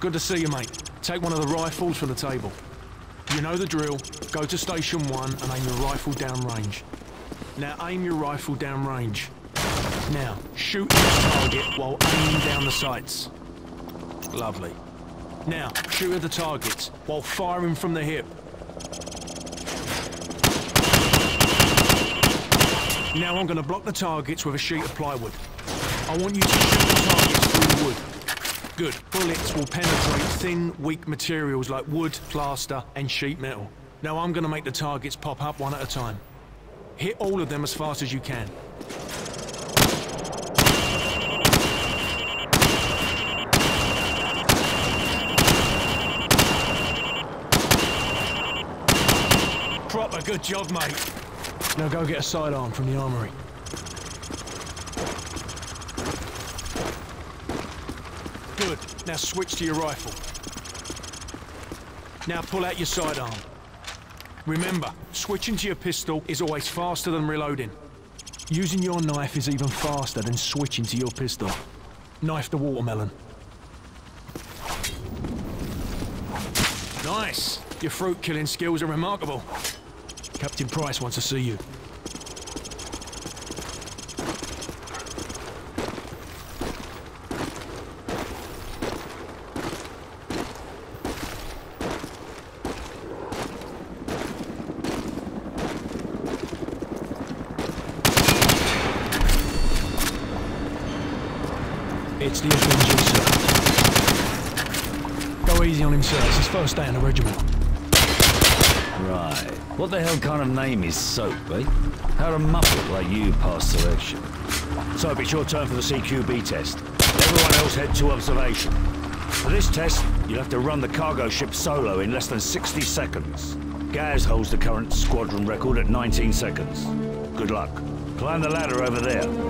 Good to see you, mate. Take one of the rifles from the table. You know the drill. Go to station one and aim your rifle down range. Now aim your rifle down range. Now, shoot at the target while aiming down the sights. Lovely. Now, shoot at the targets while firing from the hip. Now I'm going to block the targets with a sheet of plywood. I want you to shoot the targets through the wood. Good. Bullets will penetrate thin, weak materials like wood, plaster, and sheet metal. Now I'm going to make the targets pop up one at a time. Hit all of them as fast as you can. Proper good job, mate. Now go get a sidearm from the armory. Good. Now switch to your rifle. Now pull out your sidearm. Remember, switching to your pistol is always faster than reloading. Using your knife is even faster than switching to your pistol. Knife the watermelon. Nice! Your fruit killing skills are remarkable. Captain Price wants to see you. It's the FNG, sir. Go easy on him, sir. Right. What the hell kind of name is Soap, eh? How a muppet like you pass selection? Soap, it's your turn for the CQB test. Everyone else head to observation. For this test, you'll have to run the cargo ship solo in less than 60 seconds. Gaz holds the current squadron record at 19 seconds. Good luck. Climb the ladder over there.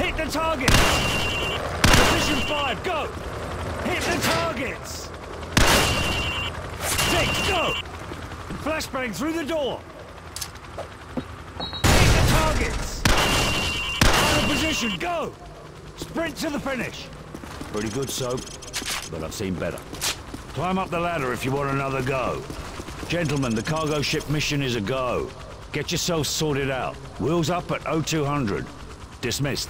Hit the target! Position five, go! Hit the targets! Six, go! Flashbang through the door! Hit the targets! Final position, go! Sprint to the finish! Pretty good, Soap, but I've seen better. Climb up the ladder if you want another go. Gentlemen, the cargo ship mission is a go. Get yourselves sorted out. Wheels up at 0200. Dismissed.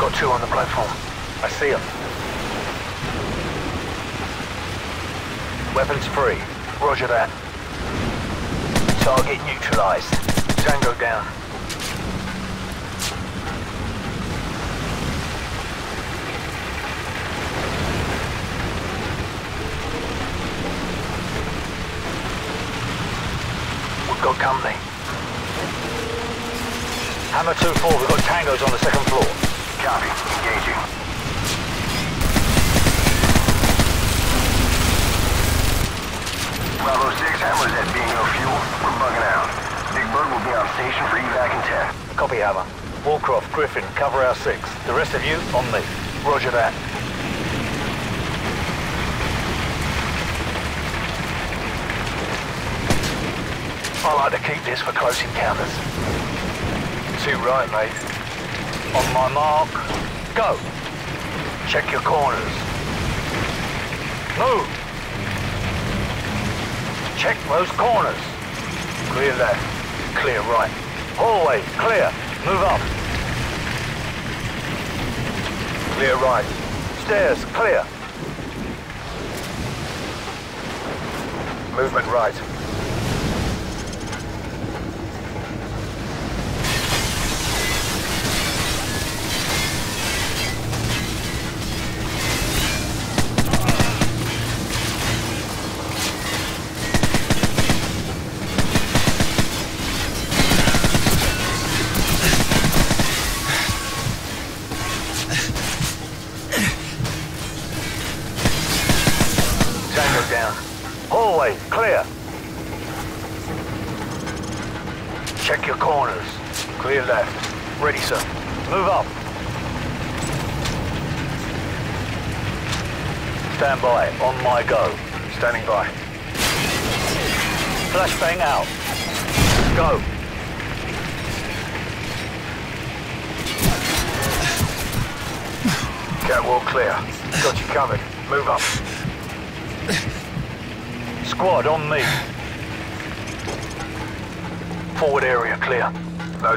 Got two on the platform. I see them. Weapons free. Roger that. Target neutralized. Tango down. We've got company. Hammer 2-4, we've got tangos on the second floor. Copy. Engaging. Bravo 6, Hammer's at bingo fuel. We're bugging out. Big Bird will be on station for evac in 10. Copy, Hammer. Wallcroft, Griffin, cover our six. The rest of you, on me. Roger that. I like to keep this for close encounters. Too right, mate. On my mark, go. Check your corners. Move. Check those corners. Clear left, clear right. Hallway, clear. Move up. Clear right. Stairs, clear. Movement right.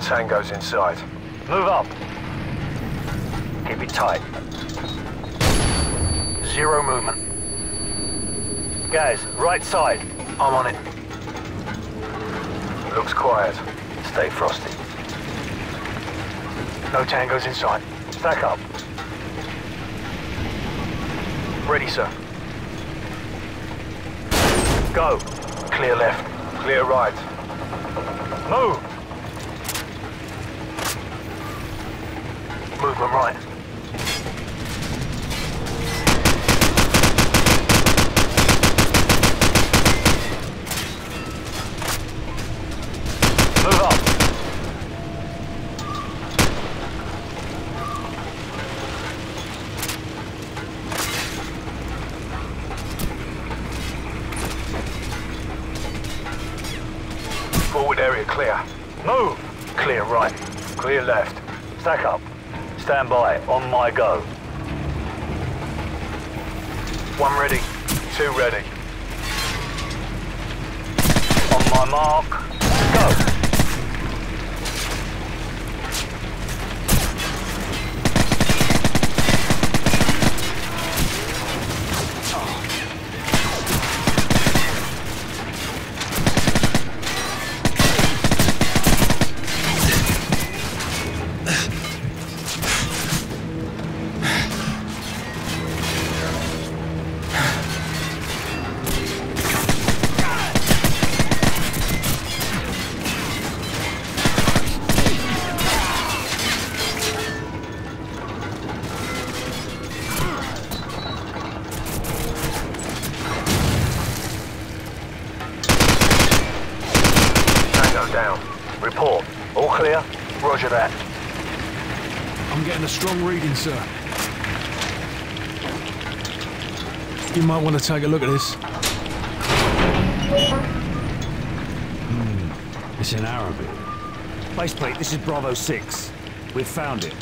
Tangos inside. Move up. Keep it tight. Zero movement. Guys, right side. I'm on it. Looks quiet. Stay frosty. No tangos inside. Stack up. Ready, sir. Go. Clear left. Clear right. Move. Might want to take a look at this. Hmm, it's in Arabic. Baseplate, this is Bravo 6. We've found it.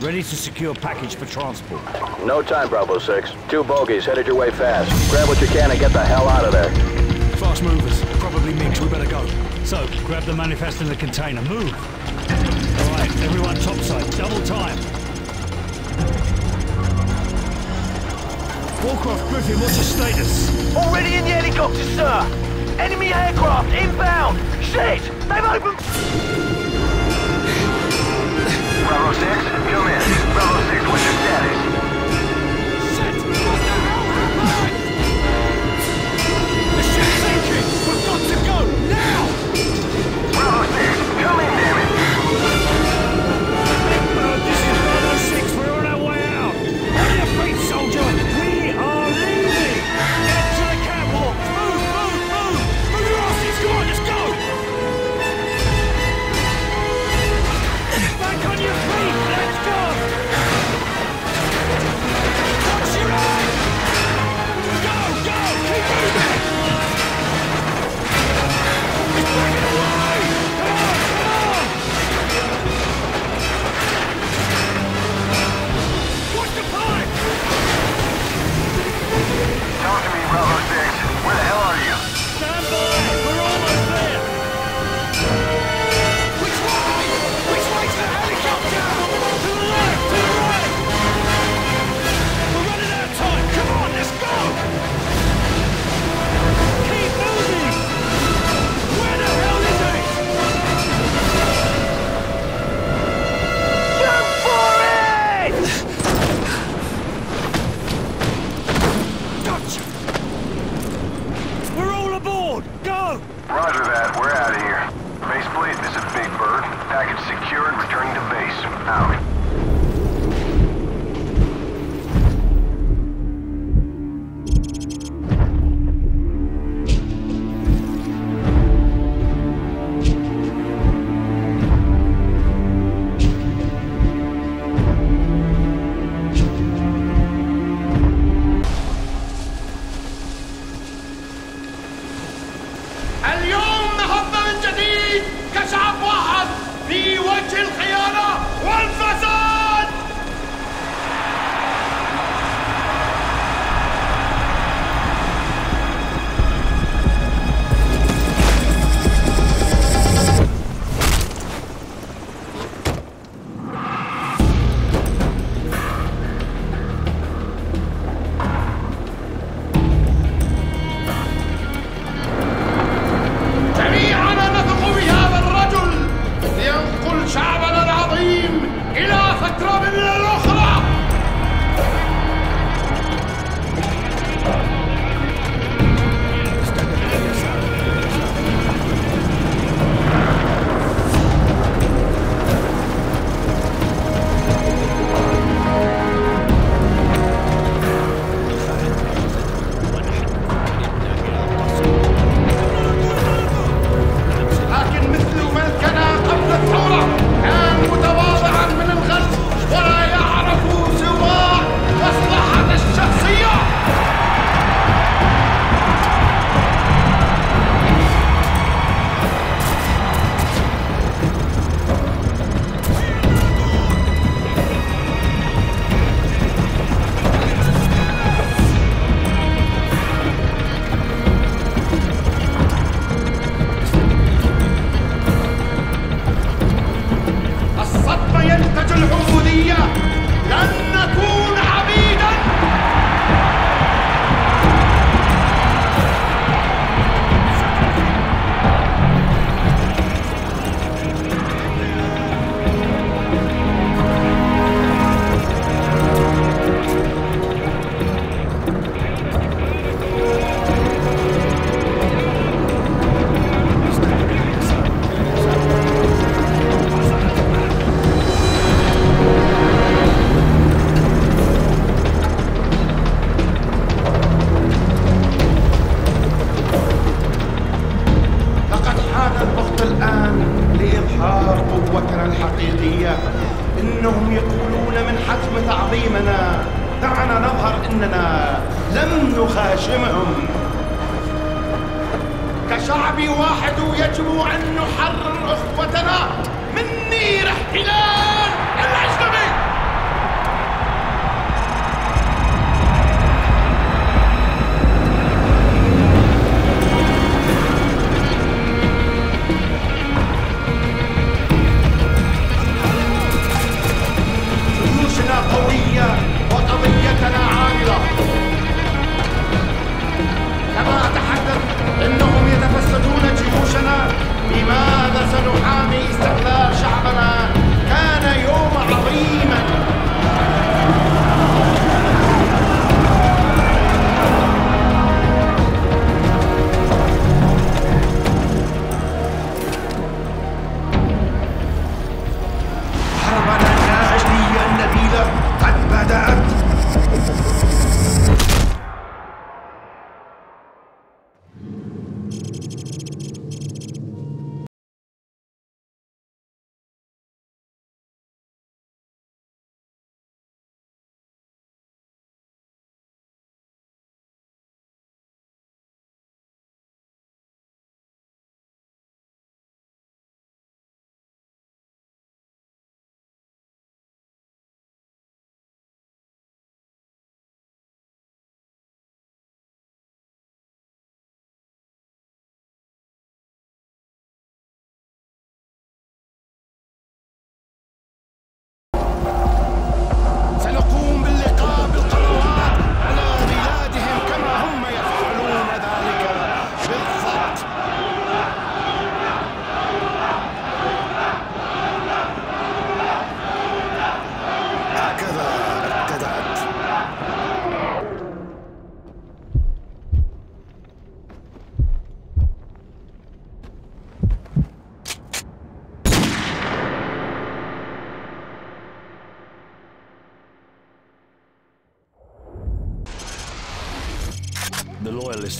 Ready to secure package for transport. No time, Bravo 6. Two bogies headed your way fast. Grab what you can and get the hell out of there. Fast movers, probably MiGs. We better go. So, grab the manifest in the container. Move! All right, everyone topside. Double time. Wallcroft Griffin, what's the status? Already in the helicopter, sir! Enemy aircraft inbound! Shit! They've opened... Bravo 6, come in. Bravo 6, what's your status? Shit! What the hell happened? The ship's sinking! We've got to go! Now!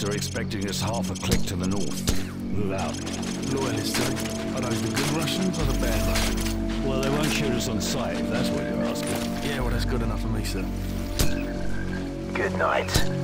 Loyalists are expecting us half a click to the north. Move out. Loyalists, eh? Are those the good Russians or the bad Russians? Well, they won't shoot us on sight, if that's what you're asking. Yeah, well, that's good enough for me, sir. Good night.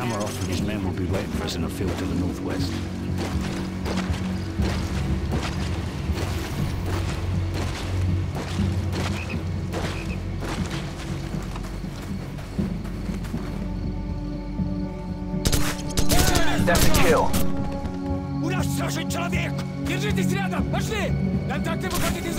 Kamarov and his men will be waiting for us in a field to the northwest. That's a kill. У нас страшный человек! Держитесь рядом! Пошли! Контакты выходить из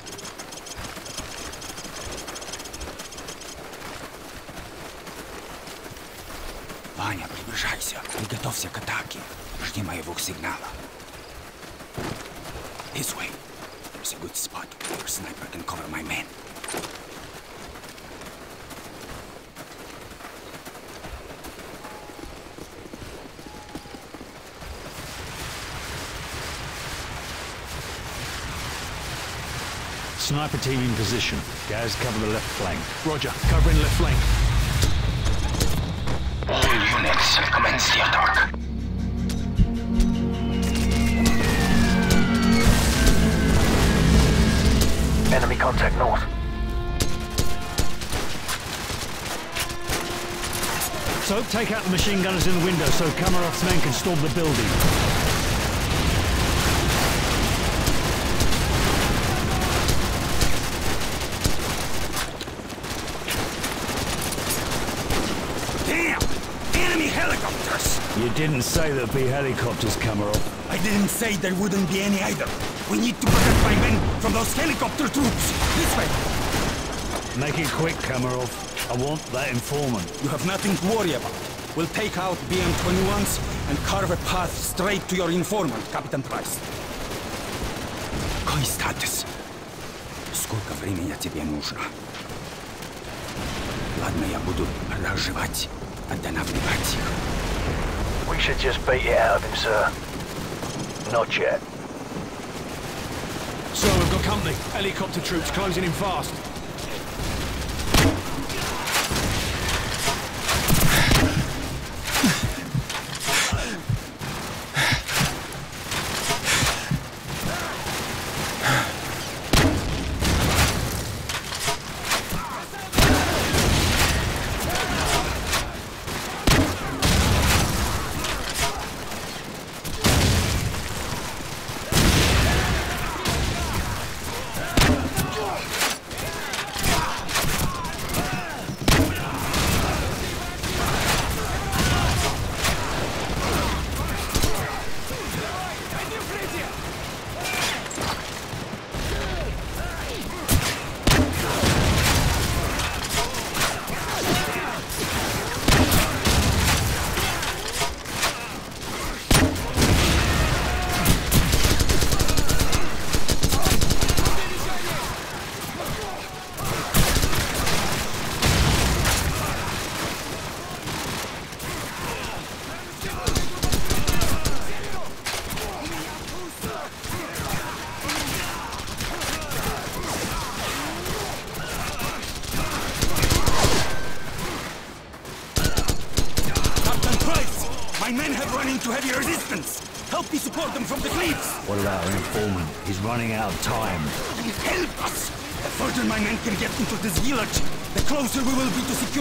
Приготовься к атаке. Жди моего сигнала. This way. There's a good spot where your sniper can cover my men. Sniper team in position. Guys, cover the left flank. Roger, covering left flank. Enemy contact north. So, take out the machine gunners in the window so Kamarov's men can storm the building. Damn! Enemy helicopters! You didn't say there'd be helicopters, Kamarov. I didn't say there wouldn't be any either. We need to protect my men from those helicopter troops. This way. Make it quick, Kamarov. I want that informant. You have nothing to worry about. We'll take out BM-21s and carve a path straight to your informant, Captain Price. Какой статус? Сколько времени тебе нужно? Ладно, я буду разжевать, останавливать их. Should just beat it out of him, sir. Not yet. Sir, we've got company. Helicopter troops closing in fast.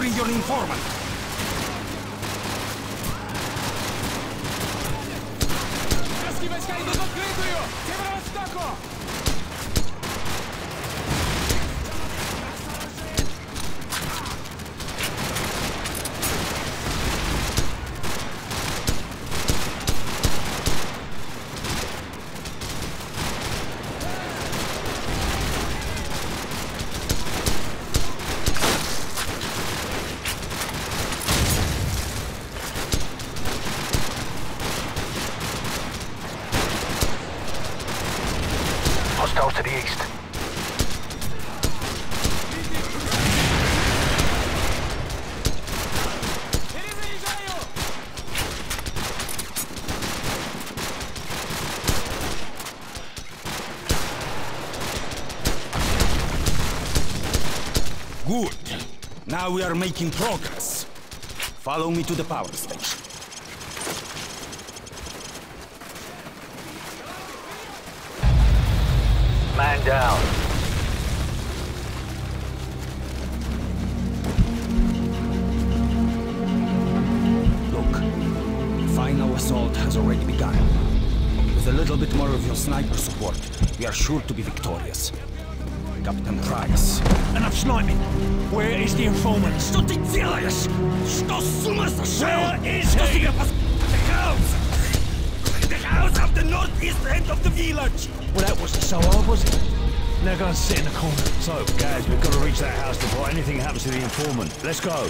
capturing your informant. Rescue Vescari do Gregorio! Quebra stuck. Now we are making progress. Follow me to the power station. Man down. Look, final assault has already begun. With a little bit more of your sniper support, we are sure to be victorious. Captain Price. Enough sniping! Where is the informant? Что ты делаешь? Что с ума сошел? Where is Что he? себе пос... The house! The house of the northeast end of the village! Well, that wasn't so hard, was it? Now go and sit in the corner. So, guys, we've got to reach that house before anything happens to the informant. Let's go.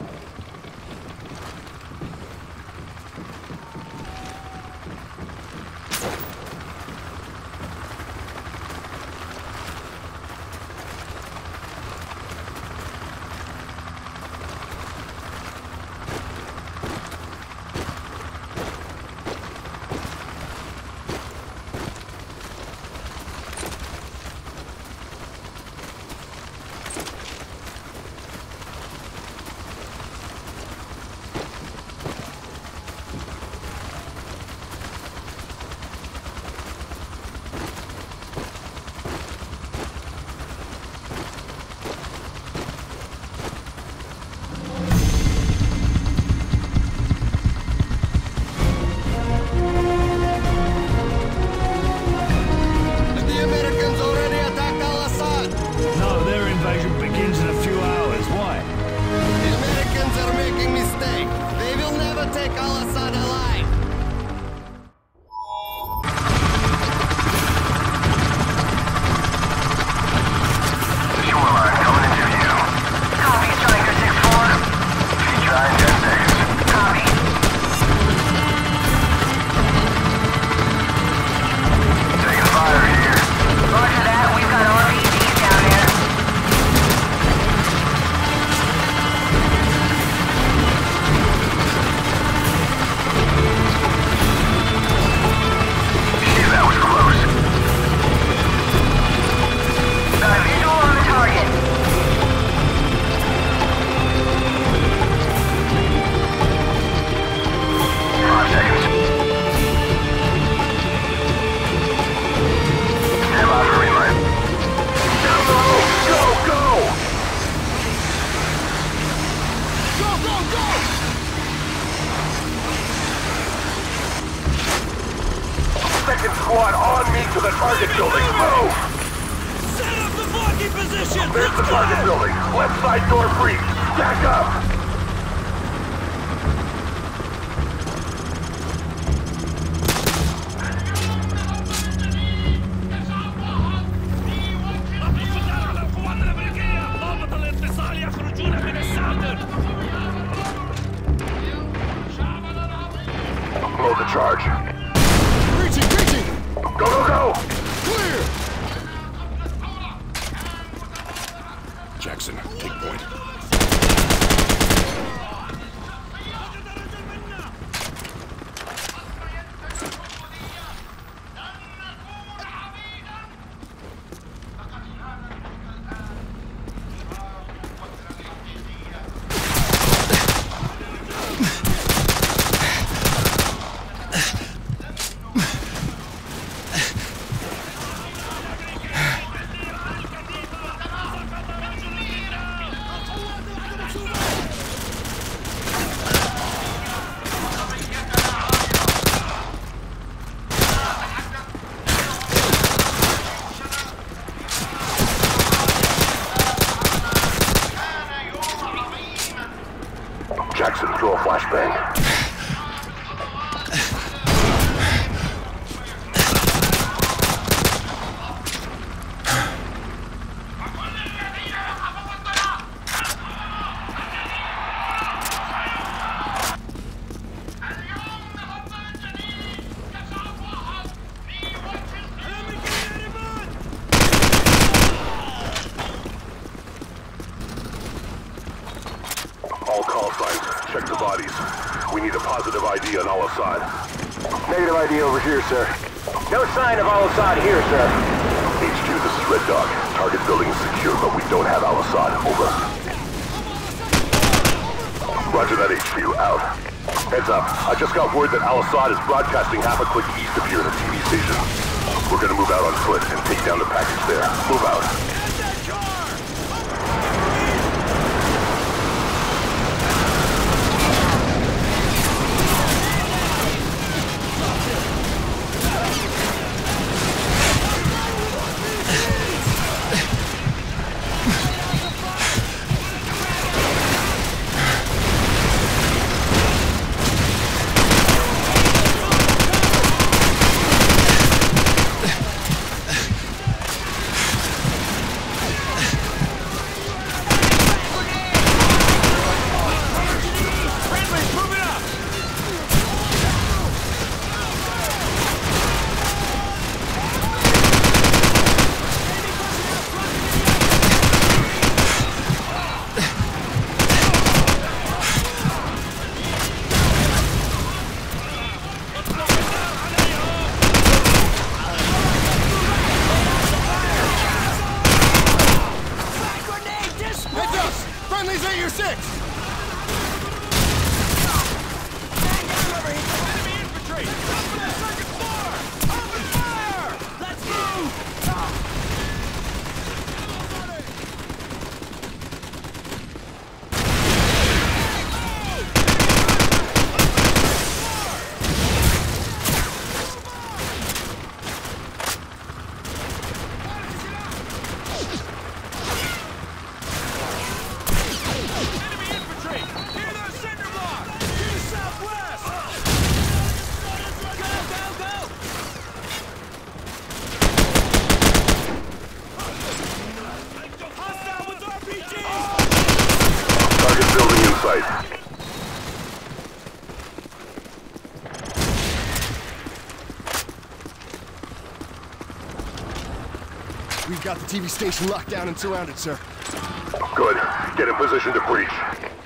Check the bodies. We need a positive ID on Al-Asad. Negative ID over here, sir. No sign of Al-Asad here, sir. HQ, this is Red Dog. Target building is secure, but we don't have Al-Asad. Over. Roger that, HQ. Out. Heads up. I just got word that Al-Asad is broadcasting half a click east of here in a TV station. We're gonna move out on foot and take down the package there. Move out. Got the TV station locked down and surrounded, sir. Good. Get in position to breach.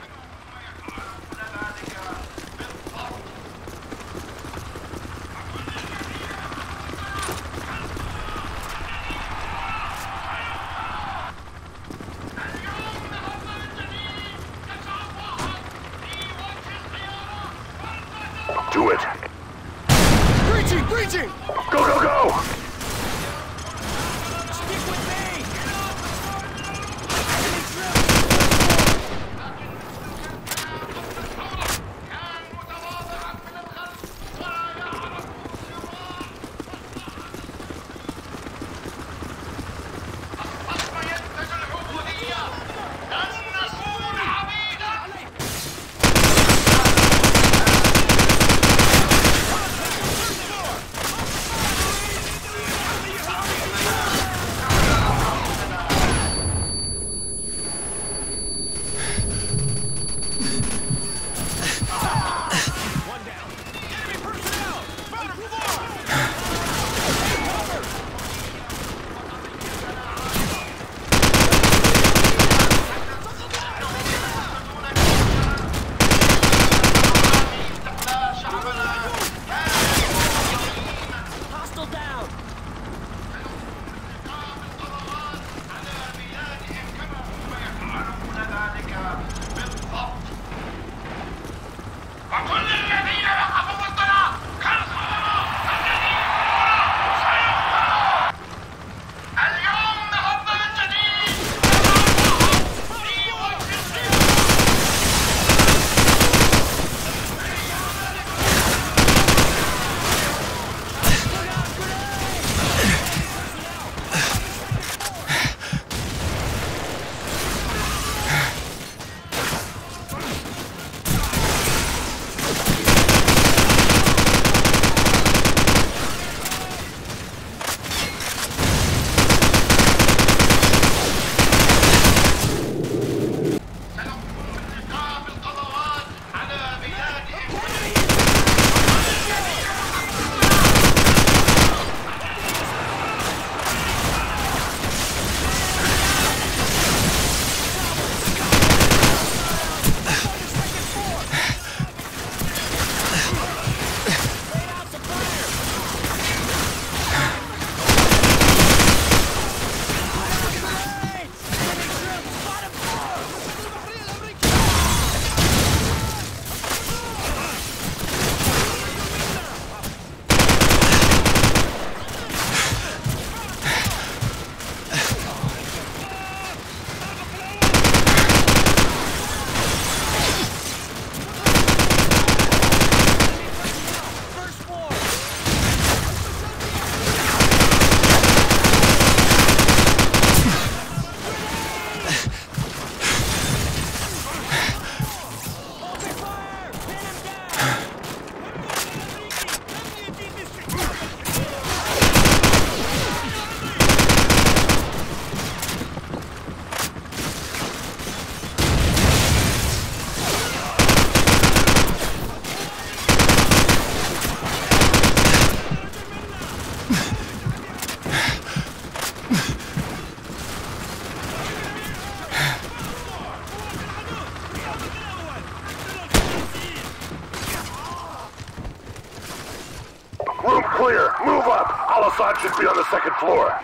Al-Asad should be on the second floor.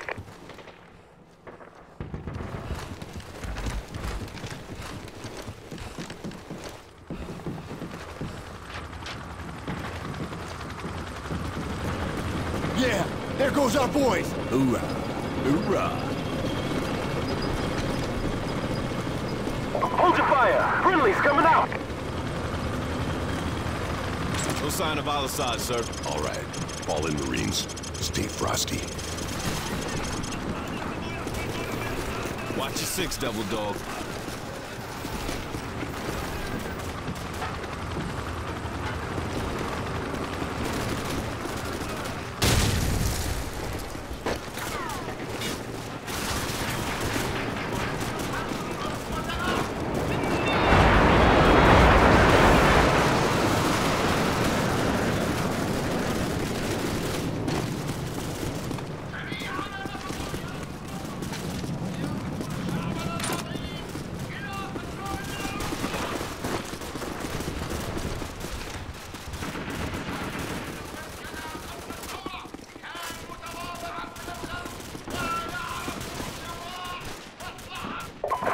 Yeah, there goes our boys. Hoorah! Hoorah! Hold your fire. Friendly's coming out. Sign of Al-Asad, sir. All right. All in, Marines. Stay frosty. Watch your six, Devil Dog.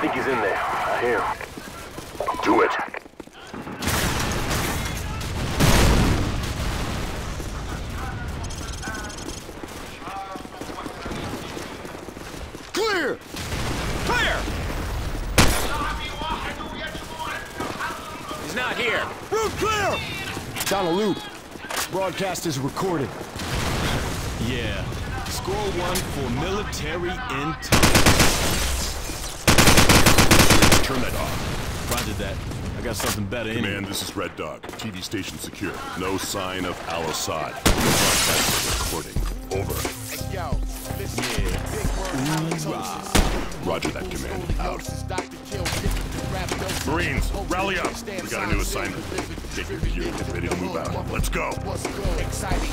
think he's in there. I hear him. Do it. Clear! Clear! He's not here. Route clear! Down a loop. Broadcast is recorded. Yeah. Score one for military intel. Turn that off. Roger that. I got something better in Command, this is Red Dog. TV station secure. No sign of Al-Asad. Broadcast is recording. Over. Yo, listen. Big word Roger that, Command. Out. Marines, rally up. We got a new assignment. To move out. Let's go. Exciting.